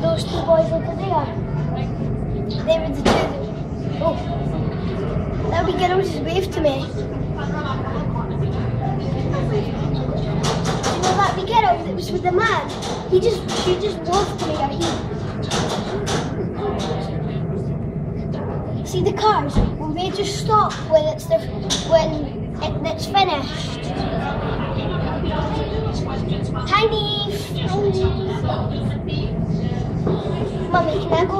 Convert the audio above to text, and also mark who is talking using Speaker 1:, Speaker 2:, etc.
Speaker 1: those two boys over there? They were the two. Oh. That wee girl just waved to me. That that was with the man? He just, she just waved to me, or he. See the cars? Will they just stop when it's the when it, it's finished? Tiny, tiny. Mummy, can I go?